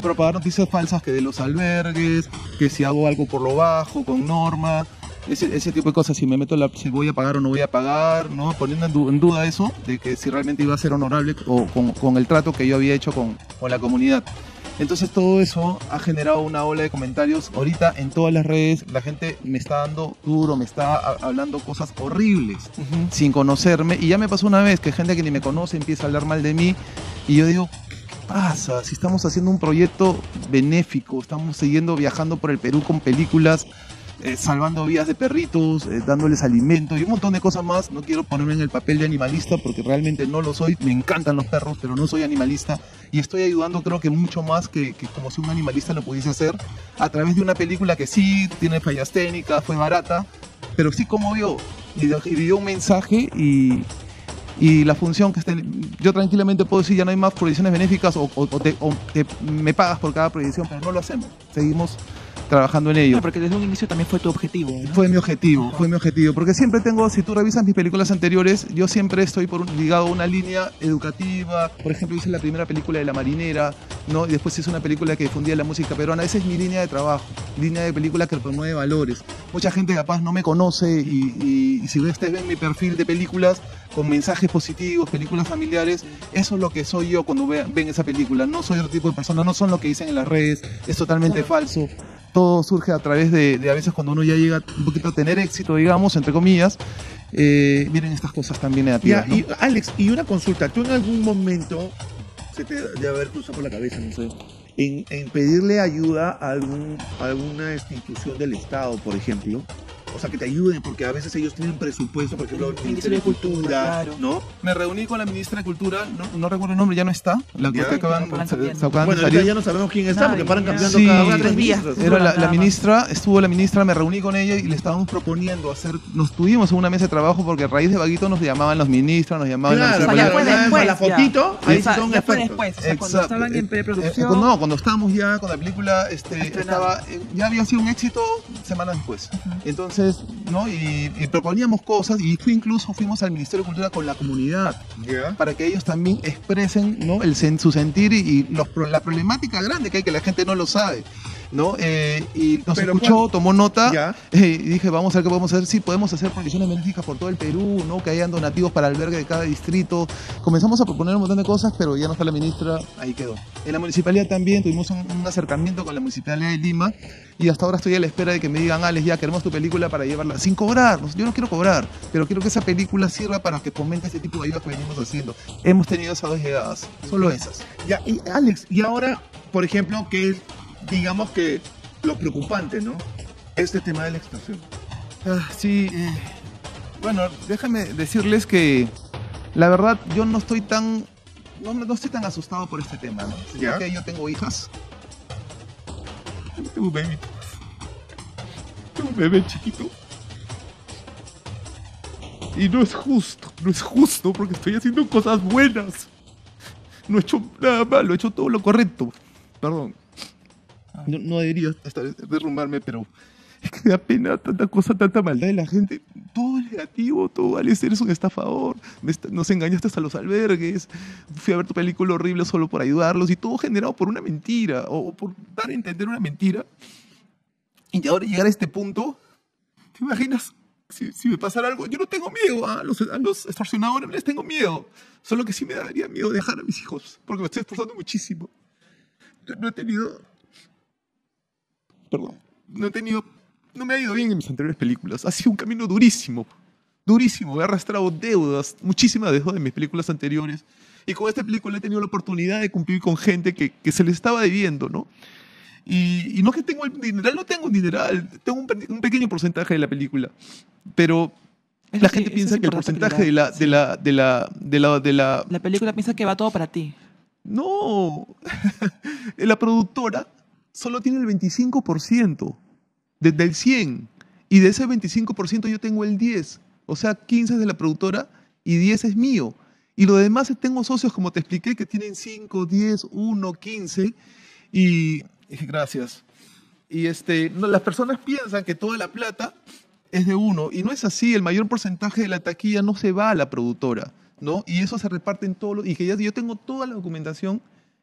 propagar noticias falsas que de los albergues, que si hago algo por lo bajo, con normas, ese, ese tipo de cosas, si me meto la, si voy a pagar o no voy a pagar, ¿no? Poniendo en, du- en duda eso, de que si realmente iba a ser honorable o con, con el trato que yo había hecho con, con la comunidad. Entonces todo eso ha generado una ola de comentarios. Ahorita en todas las redes la gente me está dando duro, me está hablando cosas horribles sin conocerme. Y ya me pasó una vez que gente que ni me conoce empieza a hablar mal de mí y yo digo, ¿qué pasa? Si estamos haciendo un proyecto benéfico, estamos siguiendo viajando por el Perú con películas, eh, salvando vidas de perritos, eh, dándoles alimento y un montón de cosas más. No quiero ponerme en el papel de animalista porque realmente no lo soy. Me encantan los perros, pero no soy animalista. Y estoy ayudando creo que mucho más que, que como si un animalista lo pudiese hacer a través de una película que sí tiene fallas técnicas, fue barata, pero sí como dio- y dio un mensaje y, y la función que esté, yo tranquilamente puedo decir ya no hay más proyecciones benéficas o, o- te- o te- me pagas por cada proyección, pero no lo hacemos. Seguimos trabajando en ello. Claro, porque desde un inicio también fue tu objetivo. ¿no? Fue mi objetivo, fue mi objetivo. Porque siempre tengo, si tú revisas mis películas anteriores, yo siempre estoy por un- ligado a una línea educativa. Por ejemplo, hice la primera película de La Marinera, ¿no? Y después hice una película que difundía la música peruana. Esa es mi línea de trabajo, línea de película que promueve valores. Mucha gente capaz no me conoce y, y- y si ustedes ven mi perfil de películas con mensajes positivos, películas familiares, eso es lo que soy yo cuando vean- ven esa película. No soy otro tipo de persona, no son lo que dicen en las redes, es totalmente falso todo surge a través de, de a veces cuando uno ya llega un poquito a tener éxito, digamos, entre comillas, eh, vienen estas cosas también Ya, negativas. ¿no? y Alex, y una consulta, ¿tú en algún momento se te debe haber cruzado por la cabeza, no sé, en, en pedirle ayuda a, algún, a alguna institución del Estado, por ejemplo? O sea, que te ayuden, porque a veces ellos tienen presupuesto, por ejemplo, el Ministerio de Cultura, claro. ¿no? Me reuní con la ministra de Cultura, no, no recuerdo el nombre, ya no está, la que acaban, se acaban Bueno, salir. ya no sabemos quién está, Nadie, porque paran cambiando Sí. cada Tres días. Era la, ministra, estuvo la ministra, me reuní con ella y le estábamos proponiendo hacer, nos tuvimos en una mesa de trabajo porque a raíz de Vaguito nos llamaban los ministros, nos llamaban Claro, los Después, la ya. fotito, ahí O sea, sí son ya fue efectos. después. O sea, cuando estaban en Eh, preproducción. eh, no, cuando estábamos ya con la película, este, estaba, eh, ya había sido un éxito semanas después. Entonces, ¿no? Y, y proponíamos cosas y fui incluso fuimos al Ministerio de Cultura con la comunidad para que ellos también expresen, ¿no? El, su sentir y, y los pro- la problemática grande que hay que la gente no lo sabe, ¿no? Eh, y nos Pero escuchó, tomó nota. Eh, y dije, vamos a ver qué podemos hacer. Sí, podemos hacer proyecciones benéficas por todo el Perú, ¿no? Que hayan donativos para albergue de cada distrito. Comenzamos a proponer un montón de cosas, pero ya no está la ministra, ahí quedó. En la municipalidad también tuvimos un, un acercamiento con la municipalidad de Lima y hasta ahora estoy a la espera de que me digan, Alex, ya queremos tu película para llevarla sin cobrar. Yo no quiero cobrar, pero quiero que esa película sirva para que fomente este tipo de ayudas que venimos haciendo. Hemos tenido esas dos llegadas, solo esas. Ya, y Alex, y ahora, por ejemplo, que digamos que lo preocupante, ¿no? Este tema de la extorsión. Ah, sí, eh, bueno, déjame decirles que la verdad yo no estoy tan no, no estoy tan asustado por este tema, ¿no? ¿Ya? Ya que yo tengo hijas. Tengo un bebé. Tengo un bebé chiquito. Y no es justo, no es justo porque estoy haciendo cosas buenas. No he hecho nada malo, he hecho todo lo correcto. Perdón. No, no debería estar, derrumbarme, pero es que da pena tanta cosa, tanta maldad de la gente. Todo es negativo, todo, Alex, eres un estafador. Me est- nos engañaste hasta los albergues. Fui a ver tu película horrible solo por ayudarlos y todo generado por una mentira o, por dar a entender una mentira. Y ahora llegar a este punto, ¿te imaginas? Si, me pasara algo, yo no tengo miedo a los, a los extorsionadores, no les tengo miedo. Solo que sí me daría miedo dejar a mis hijos, porque me estoy esforzando muchísimo. No he tenido perdón, no he tenido, no me ha ido bien en mis anteriores películas. Ha sido un camino durísimo, durísimo. He arrastrado deudas, muchísimas deudas de mis películas anteriores. Y con esta película he tenido la oportunidad de cumplir con gente que, que se le estaba debiendo, ¿no? Y, y no que tengo el dineral, no tengo un dineral, tengo un, pe- un pequeño porcentaje de la película. Pero Eso la sí, gente piensa es que el porcentaje de la, de la, de la, de la, de la, La película piensa que va todo para ti. no, la productora solo tiene el 25% desde el 100 y de ese 25% yo tengo el 10, o sea, 15 es de la productora y 10 es mío. Y lo demás tengo socios, como te expliqué, que tienen 5, 10, 1, 15 y gracias. Y este, no, las personas piensan que toda la plata es de uno y no es así, el mayor porcentaje de la taquilla no se va a la productora, ¿no? Y eso se reparte en todo lo, y que ya yo tengo toda la documentación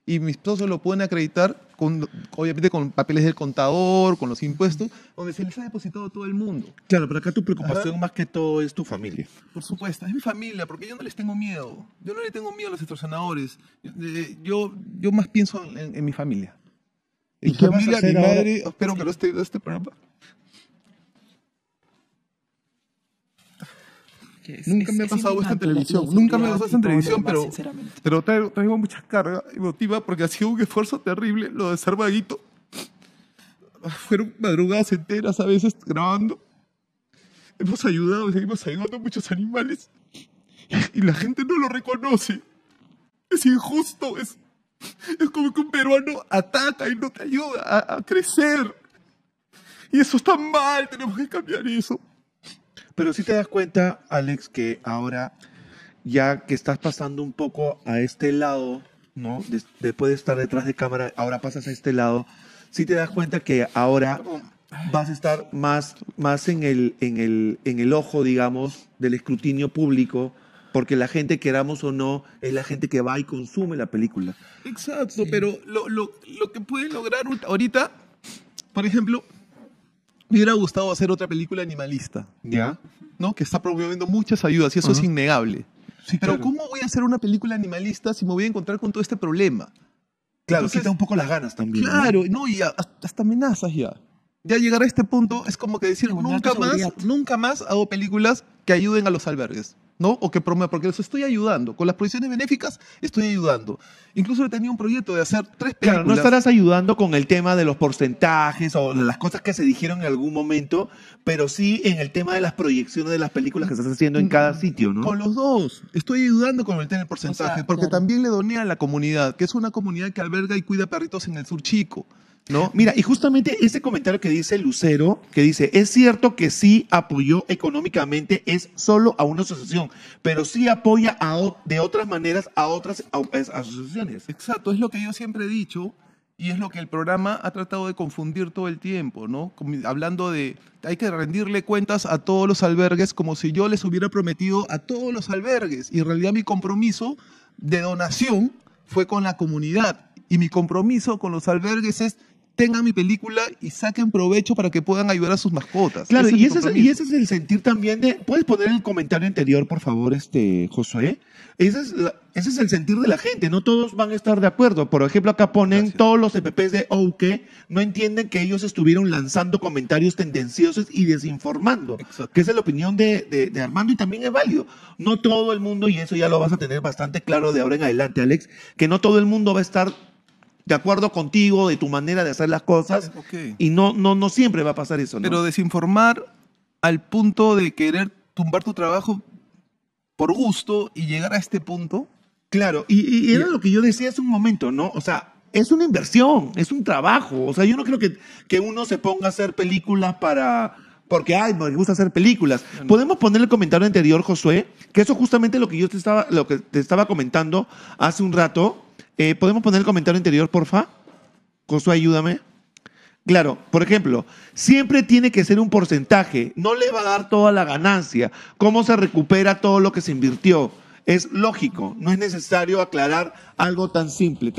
y mis socios lo pueden acreditar, con, obviamente con papeles del contador, con los impuestos, donde se les ha depositado todo el mundo. Claro, pero acá tu preocupación más que todo es tu familia. Por supuesto, es mi familia, porque yo no les tengo miedo. Yo no le tengo miedo a los extorsionadores. Eh, Yo, yo más pienso en, en mi familia. ¿Y mi qué vas a familia, mi ahora? madre, espero que no esté este programa. Es- Nunca me ha pasado esto en televisión. Nunca me ha pasado esto y en televisión, pero, pero traigo, traigo mucha carga emotiva porque ha sido un esfuerzo terrible lo de ser vaguito. Fueron madrugadas enteras a veces grabando. Hemos ayudado seguimos ayudando a muchos animales. Y la gente no lo reconoce. Es injusto. Es, es como que un peruano ataca y no te ayuda a, a crecer. Y eso está mal. Tenemos que cambiar eso. Pero si te das cuenta, Alex, que ahora, ya que estás pasando un poco a este lado, ¿no? Des- después de estar detrás de cámara, ahora pasas a este lado, si te das cuenta que ahora vas a estar más, más en, el, en, el, en el ojo, digamos, del escrutinio público, porque la gente, queramos o no, es la gente que va y consume la película. Exacto, pero lo, lo, lo que pueden lograr ahorita, por ejemplo, me hubiera gustado hacer otra película animalista, ¿Ya? ¿no? Que está promoviendo muchas ayudas y eso es Ajá. innegable. Sí, Pero claro. ¿cómo voy a hacer una película animalista si me voy a encontrar con todo este problema? Claro, Entonces- quita un poco las ganas también. ¿no? Claro, no, y a- hasta amenazas ya. Ya llegar a este punto es como que decir, nunca más, nunca más hago películas que ayuden a los albergues, ¿no? O que promuevan, porque los estoy ayudando. Con las proyecciones benéficas estoy ayudando. Incluso he tenido un proyecto de hacer tres películas. Claro, no estarás ayudando con el tema de los porcentajes o de las cosas que se dijeron en algún momento, pero sí en el tema de las proyecciones de las películas que estás haciendo en cada sitio, ¿no? Con los dos. Estoy ayudando con el tema del porcentaje, O sea, porque claro. también le doné a la comunidad, que es una comunidad que alberga y cuida perritos en el sur chico, ¿no? Mira, y justamente ese comentario que dice Lucero, que dice, es cierto que sí apoyó económicamente, es solo a una asociación, pero sí apoya a de otras maneras a otras au- es- asociaciones. Exacto, es lo que yo siempre he dicho y es lo que el programa ha tratado de confundir todo el tiempo, ¿no? Hablando de, hay que rendirle cuentas a todos los albergues como si yo les hubiera prometido a todos los albergues. Y en realidad mi compromiso de donación fue con la comunidad. Y mi compromiso con los albergues es tengan mi película y saquen provecho para que puedan ayudar a sus mascotas. Claro, Ese y ese, es, compromiso. y ese es el sentir también de... ¿Puedes poner el comentario anterior, por favor, este Josué? Ese es, la- ese es el sentir de la gente, no todos van a estar de acuerdo. Por ejemplo, acá ponen Gracias. todos los EPPs de OK, no entienden que ellos estuvieron lanzando comentarios tendenciosos y desinformando, Exacto. que esa es la opinión de, de- de Armando y también es válido. No todo el mundo, y eso ya lo vas a tener bastante claro de ahora en adelante, Alex, que no todo el mundo va a estar de acuerdo contigo, de tu manera de hacer las cosas, Ok. y no, no, no siempre va a pasar eso, ¿no? Pero desinformar al punto de querer tumbar tu trabajo por gusto y llegar a este punto. Claro, y, y era lo que yo decía hace un momento, ¿no? O sea, es una inversión, es un trabajo. O sea, yo no creo que, que uno se ponga a hacer películas para... Porque, ay, me gusta hacer películas. Podemos poner el comentario anterior, Josué, que eso justamente lo que yo te estaba, lo que te estaba comentando hace un rato. Eh, ¿Podemos poner el comentario anterior, porfa? Josué, ayúdame. Claro, por ejemplo, siempre tiene que ser un porcentaje, no le va a dar toda la ganancia. ¿Cómo se recupera todo lo que se invirtió? Es lógico, no es necesario aclarar algo tan simple.